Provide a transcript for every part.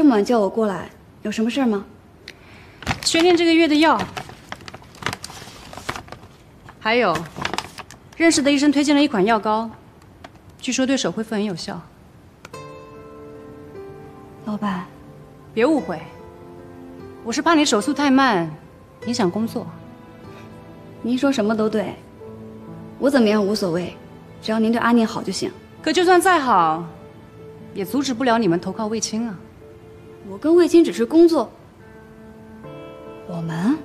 这么晚叫我过来，有什么事儿吗？轩念这个月的药，还有认识的医生推荐了一款药膏，据说对手恢复很有效。老板，别误会，我是怕你手速太慢，影响工作。您说什么都对，我怎么样无所谓，只要您对阿念好就行。可就算再好，也阻止不了你们投靠卫青啊。我跟卫青只是工作。我们？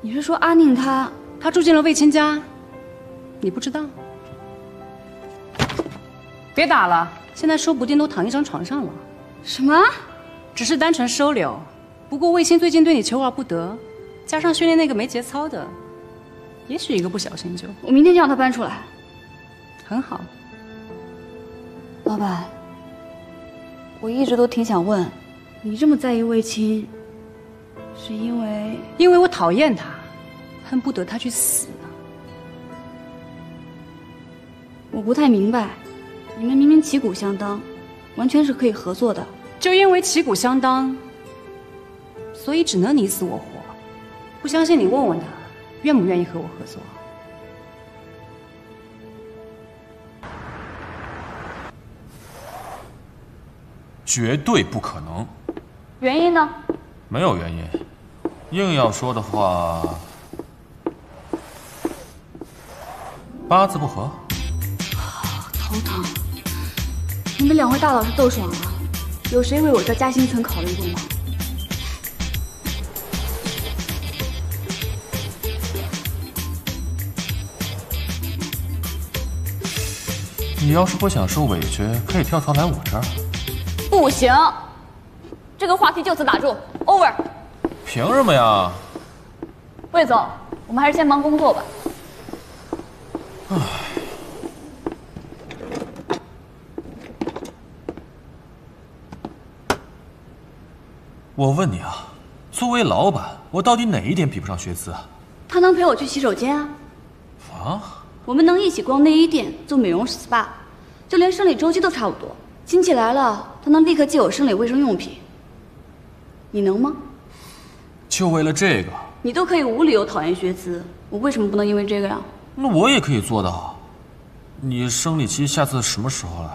你是说阿宁他他住进了卫青家？你不知道？别打了，现在说不定都躺一张床上了。什么？只是单纯收留。不过卫青最近对你求而不得，加上训练那个没节操的，也许一个不小心就……我明天就让他搬出来。很好。老板，我一直都挺想问，你这么在意卫青，是因为……因为我讨厌他，恨不得他去死。我不太明白，你们明明旗鼓相当，完全是可以合作的。就因为旗鼓相当，所以只能你死我活。不相信你问问他，愿不愿意和我合作？绝对不可能。原因呢？没有原因。硬要说的话，八字不合。头疼。你们两位大佬是斗爽了，有谁为我这加薪层考虑过吗？你要是不想受委屈，可以跳槽来我这儿。不行，这个话题就此打住，over。凭什么呀？魏总，我们还是先忙工作吧。唉，我问你啊，作为老板，我到底哪一点比不上薛姿啊？他能陪我去洗手间啊？啊？我们能一起逛内衣店、做美容 SPA，就连生理周期都差不多。亲戚来了，他能立刻借我生理卫生用品。你能吗？就为了这个，你都可以无理由讨厌薛姿，我为什么不能因为这个呀？那我也可以做到。你生理期下次什么时候来？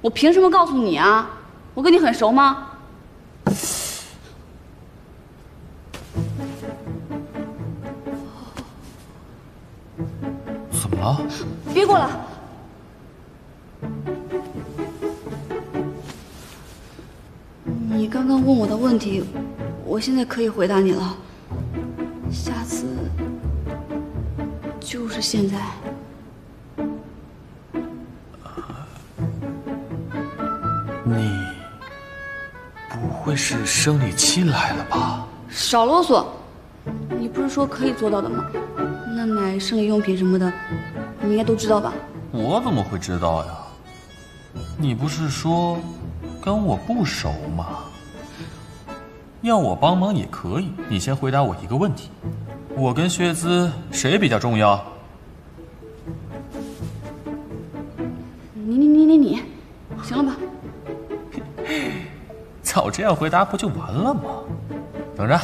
我凭什么告诉你啊？我跟你很熟吗？怎么了？别过来！刚刚问我的问题，我现在可以回答你了。下次就是现在。你不会是生理期来了吧？少啰嗦！你不是说可以做到的吗？那买生理用品什么的，你应该都知道吧？我怎么会知道呀？你不是说跟我不熟吗？要我帮忙也可以。你先回答我一个问题：我跟薛姿谁比较重要？你你你你你，行了吧？早这样回答不就完了吗？等着。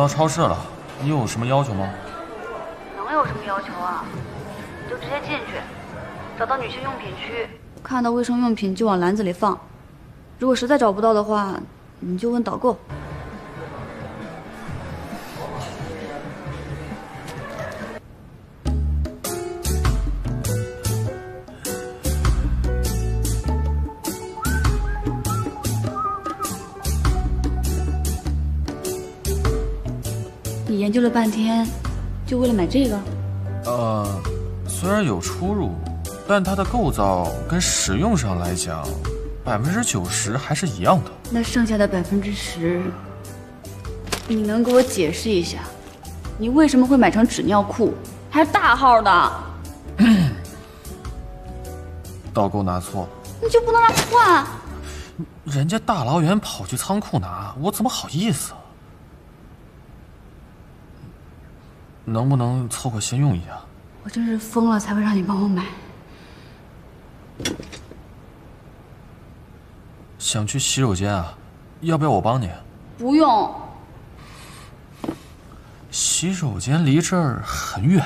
到超市了，你有什么要求吗？能有什么要求啊？就直接进去，找到女性用品区，看到卫生用品就往篮子里放。如果实在找不到的话，你就问导购。研究了半天，就为了买这个？呃，虽然有出入，但它的构造跟使用上来讲，百分之九十还是一样的。那剩下的百分之十，你能给我解释一下，你为什么会买成纸尿裤，还是大号的？导购拿错了，你就不能让他换？人家大老远跑去仓库拿，我怎么好意思？能不能凑合先用一下？我真是疯了才会让你帮我买。想去洗手间啊？要不要我帮你？不用。洗手间离这儿很远，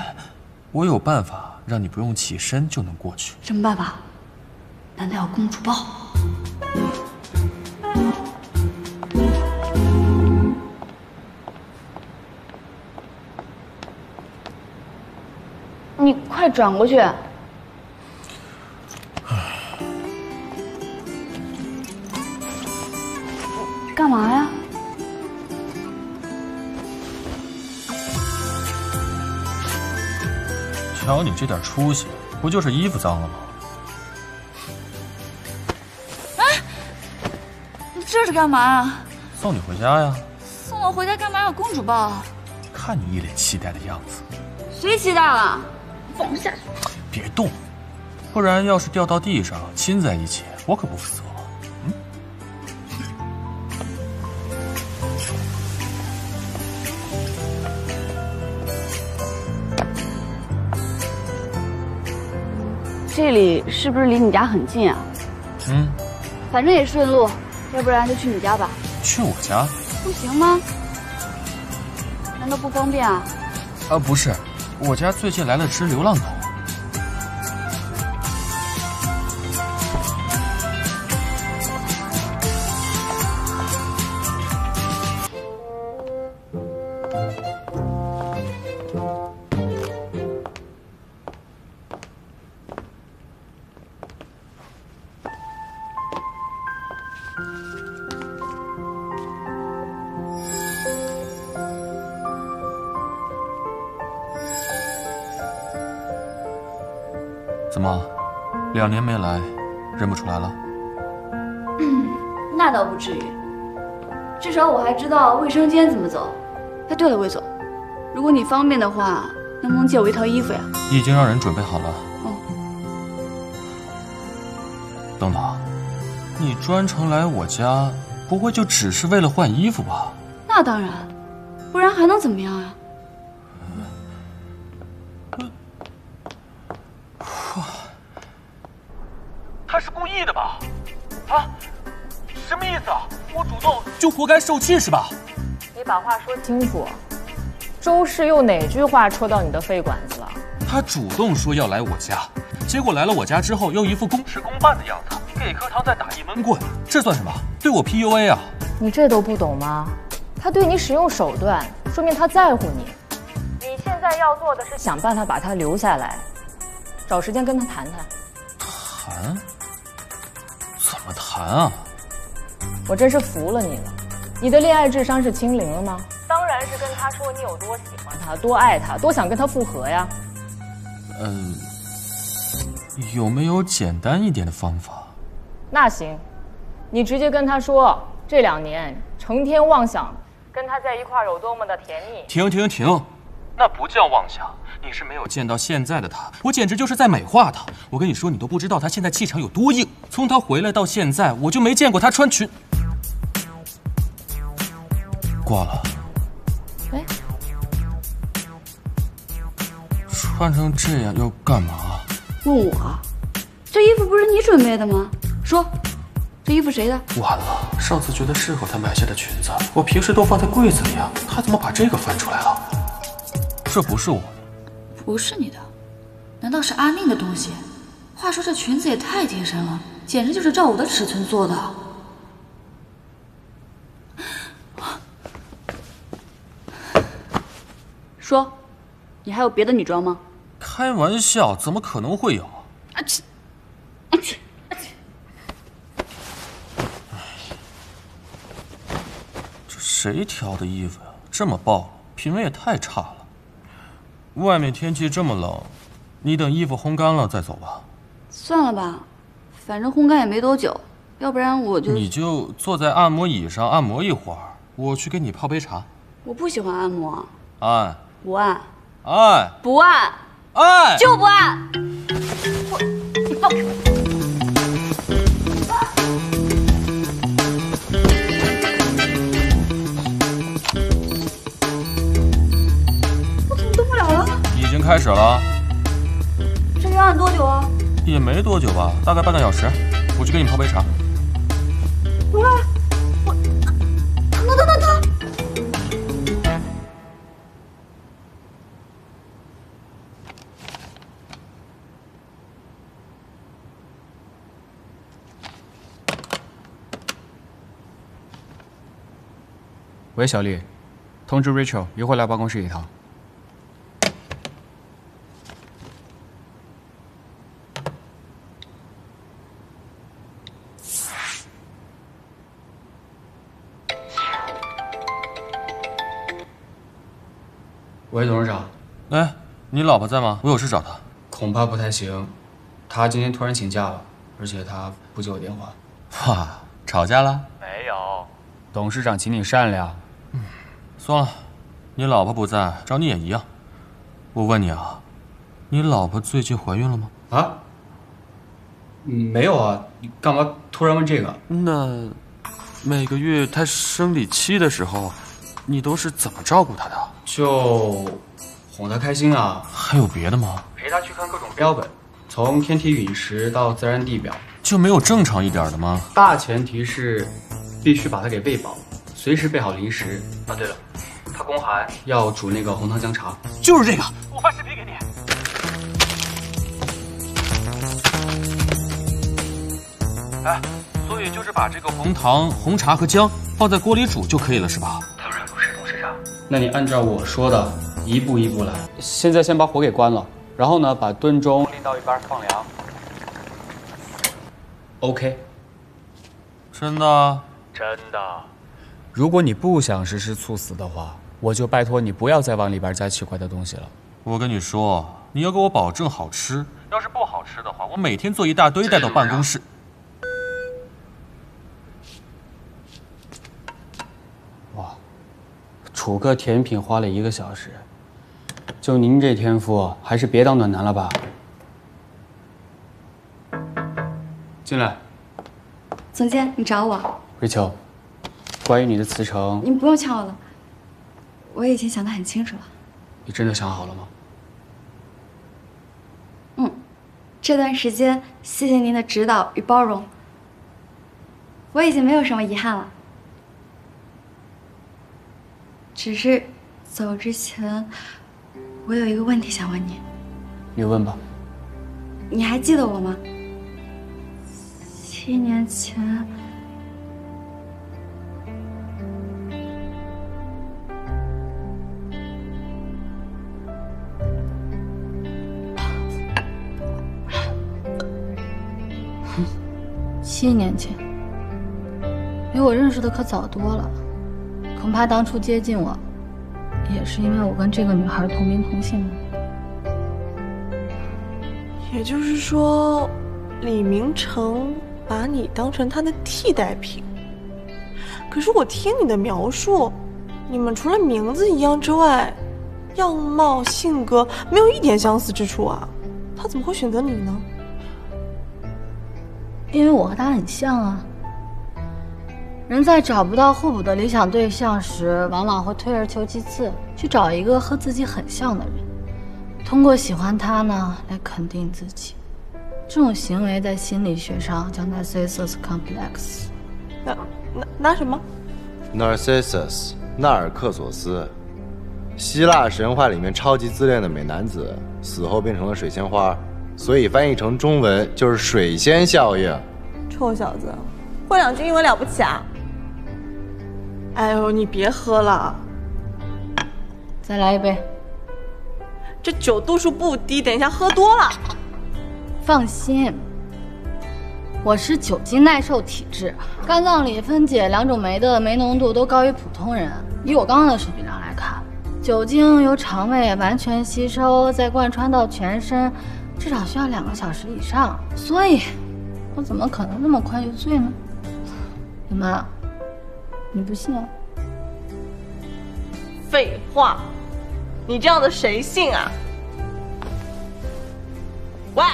我有办法让你不用起身就能过去。什么办法？难道要公主抱？快转过去。干嘛呀？瞧你这点出息，不就是衣服脏了吗？哎，你这是干嘛呀？送你回家呀。送我回家干嘛要公主抱？看你一脸期待的样子。谁期待了？放下！别动，不然要是掉到地上亲在一起，我可不负责。这里是不是离你家很近啊？嗯，反正也顺路，要不然就去你家吧。去我家？不行吗？难道不方便啊？啊，不是，我家最近来了只流浪狗。怎么，两年没来，认不出来了？那倒不至于，至少我还知道卫生间怎么走。哎，对了，魏总，如果你方便的话，能不能借我一套衣服呀？已经让人准备好了。哦。等等，你专程来我家，不会就只是为了换衣服吧？那当然，不然还能怎么样呀？意的吧？啊？什么意思啊？我主动就活该受气是吧？你把话说清楚。周氏又哪句话戳到你的肺管子了？他主动说要来我家，结果来了我家之后又一副公事公办的样子，给课堂再打一闷棍，这算什么？对我 PUA 啊？你这都不懂吗？他对你使用手段，说明他在乎你。你现在要做的是想办法把他留下来，找时间跟他谈谈。谈？谈啊？我真是服了你了，你的恋爱智商是清零了吗？当然是跟他说你有多喜欢他，多爱他，多想跟他复合呀。嗯，有没有简单一点的方法？那行，你直接跟他说这两年成天妄想跟他在一块有多么的甜蜜。停停停，那不叫妄想。你是没有见到现在的他，我简直就是在美化他。我跟你说，你都不知道他现在气场有多硬。从他回来到现在，我就没见过他穿裙。挂了。喂，穿成这样要干嘛？问我？这衣服不是你准备的吗？说，这衣服谁的？完了，上次觉得适合他买下的裙子，我平时都放在柜子里啊，他怎么把这个翻出来了？这不是我的。不是你的，难道是阿宁的东西？话说这裙子也太贴身了，简直就是照我的尺寸做的。说，你还有别的女装吗？开玩笑，怎么可能会有？啊切！啊切！啊切！这谁挑的衣服呀？这么暴露，品味也太差了。外面天气这么冷，你等衣服烘干了再走吧。算了吧，反正烘干也没多久，要不然我就……你就坐在按摩椅上按摩一会儿，我去给你泡杯茶。我不喜欢按摩。按。不按。按。不按。按。就不按。我，你放开我。始了。这里要按多久啊？也没多久吧，大概半个小时。我去给你泡杯茶。回来，我等等等等。喂，小丽，通知 Rachel 一会儿来办公室一趟。喂，董事长。哎，你老婆在吗？我有事找她。恐怕不太行，她今天突然请假了，而且她不接我电话。哇，吵架了？没有。董事长，请你善良。嗯，算了，你老婆不在，找你也一样。我问你啊，你老婆最近怀孕了吗？啊？没有啊，你干嘛突然问这个？那每个月她生理期的时候，你都是怎么照顾他的？就哄他开心啊。还有别的吗？陪他去看各种标本，从天体陨石到自然地表，就没有正常一点的吗？大前提是必须把他给喂饱，随时备好零食。啊，对了，他宫寒要煮那个红糖姜茶，就是这个。我发视频给你。哎，所以就是把这个红糖、红茶和姜放在锅里煮就可以了，是吧？那你按照我说的，一步一步来。现在先把火给关了，然后呢，把炖盅拎到一边放凉。OK。真的？真的。如果你不想实施猝死的话，我就拜托你不要再往里边加奇怪的东西了。我跟你说，你要给我保证好吃。要是不好吃的话，我每天做一大堆带到办公室。煮个甜品花了一个小时，就您这天赋，还是别当暖男了吧。进来。总监，你找我。瑞秋，关于你的辞呈，您不用劝我了，我已经想得很清楚了。你真的想好了吗？嗯，这段时间谢谢您的指导与包容，我已经没有什么遗憾了。只是走之前，我有一个问题想问你。你问吧。你还记得我吗？七年前。七年前，比我认识的可早多了。恐怕当初接近我，也是因为我跟这个女孩同名同姓吧。也就是说，李明成把你当成他的替代品。可是我听你的描述，你们除了名字一样之外，样貌、性格没有一点相似之处啊。他怎么会选择你呢？因为我和他很像啊。人在找不到互补的理想对象时，往往会退而求其次，去找一个和自己很像的人，通过喜欢他呢来肯定自己。这种行为在心理学上叫 Narcissus complex。那那那什么？Narcissus，纳尔克索斯，希腊神话里面超级自恋的美男子，死后变成了水仙花。所以翻译成中文就是水仙效应。臭小子，会两句英文了不起啊？哎呦，你别喝了，再来一杯。这酒度数不低，等一下喝多了。放心，我是酒精耐受体质，肝脏里分解两种酶的酶浓度都高于普通人。以我刚刚的水平量来看，酒精由肠胃完全吸收，再贯穿到全身。至少需要两个小时以上，所以，我怎么可能那么快就醉呢？李妈，你不信啊？废话，你这样的谁信啊？喂，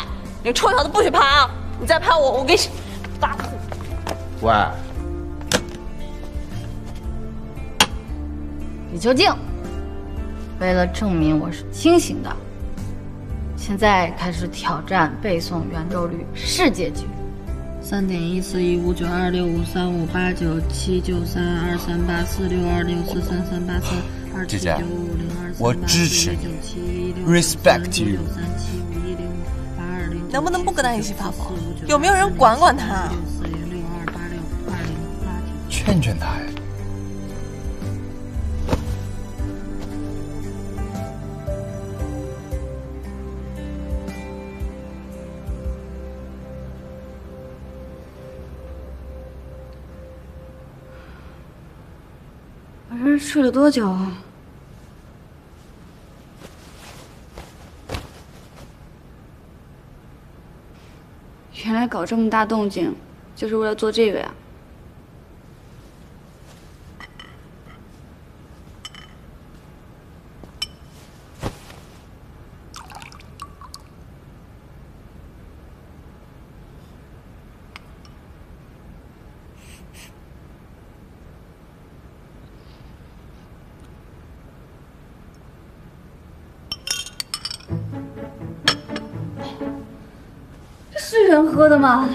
你臭小子不许拍啊！你再拍我，我给你打死！喂，李秋静，为了证明我是清醒的。现在开始挑战背诵圆周率世界纪录。三点一四一五九二六五三五八九七九三二三八四六二六四三三八三二七九五零二我支持你，respect you。能不能不跟他一起发疯？有没有人管管他？劝劝他呀。睡了多久啊？原来搞这么大动静，就是为了做这个呀？能喝的吗？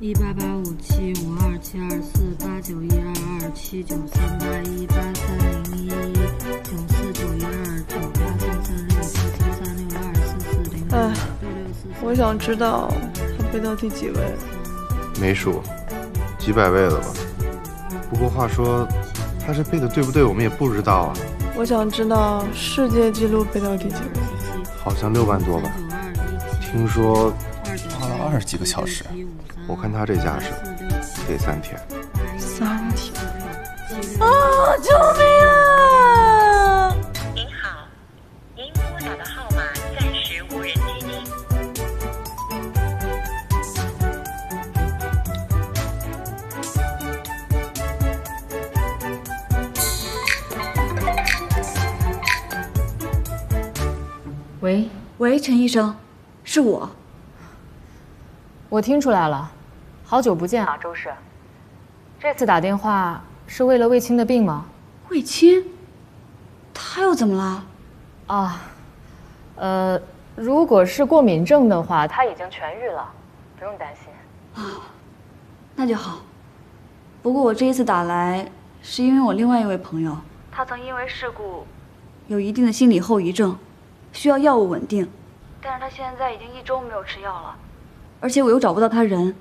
一八八五七五二七二四八九一二二七九三八一八三零一一九四九一二九八三三六七七三六二四四零六六四。我想知道他背到第几位。没数，几百位了吧？不过话说，他这背的对不对，我们也不知道啊。我想知道世界纪录背到第几位。好像六万多吧？听说花了二十几个小时。我看他这架势，得三天。三天啊！救命啊！您好，您拨打的号码暂时无人接听。喂，喂，陈医生，是我。我听出来了，好久不见啊，周氏。这次打电话是为了卫青的病吗？卫青，他又怎么了？啊，呃，如果是过敏症的话，他已经痊愈了，不用担心。啊那就好。不过我这一次打来，是因为我另外一位朋友，他曾因为事故有一定的心理后遗症，需要药物稳定，但是他现在已经一周没有吃药了，而且我又找不到他人，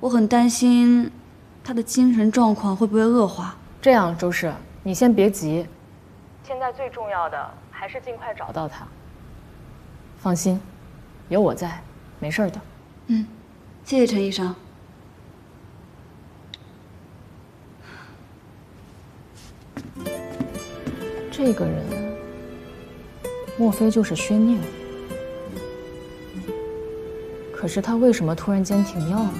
我很担心他的精神状况会不会恶化。这样，周氏，你先别急，现在最重要的还是尽快找到他。放心，有我在，没事的。嗯，谢谢陈医生。这个人，莫非就是薛念？可是他为什么突然间停药了？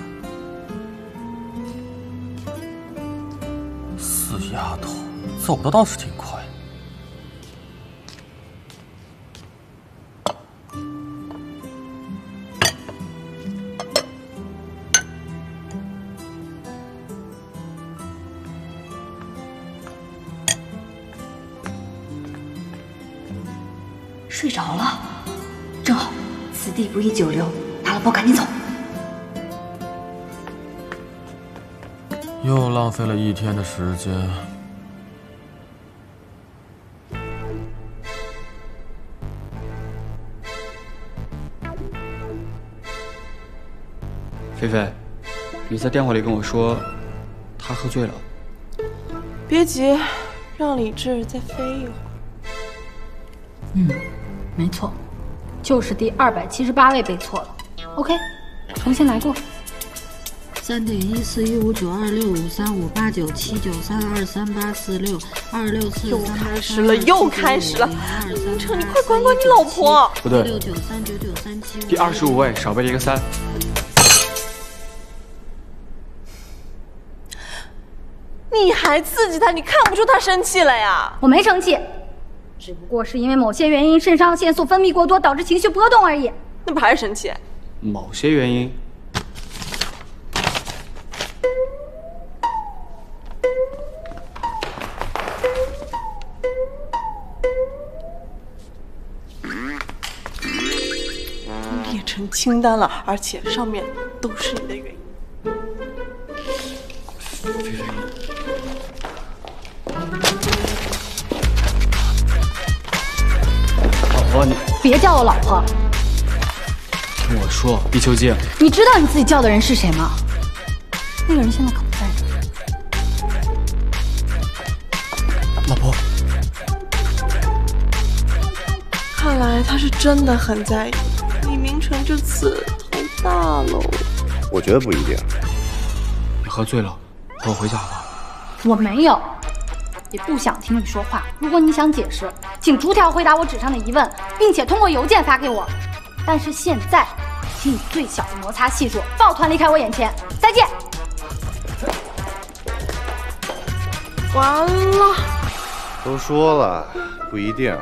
走的倒是挺快。睡着了，正好，此地不宜久留，拿了包赶紧走。又浪费了一天的时间。菲菲，你在电话里跟我说，他喝醉了。别急，让理智再飞一会儿。嗯，没错，就是第二百七十八位背错了。OK，重新来过。三点一四一五九二六五三五八九七九三二三八四六二六四又开始了，又开始了！明成，你快管管你老婆！不对，第二十五位少背了一个三。你还刺激他？你看不出他生气了呀？我没生气，只不过是因为某些原因，肾上腺素分泌过多，导致情绪波动而已。那不还是生气？某些原因。列成清单了，而且上面都是你的原因。别叫我老婆。听我说，毕秋静，你知道你自己叫的人是谁吗？那个人现在可不在这。老婆，看来他是真的很在意李明成这次头大喽。我觉得不一定。你喝醉了，和我回家吧。我没有，也不想听你说话。如果你想解释，请逐条回答我纸上的疑问，并且通过邮件发给我。但是现在，请以最小的摩擦系数抱团离开我眼前。再见。完了，都说了不一定。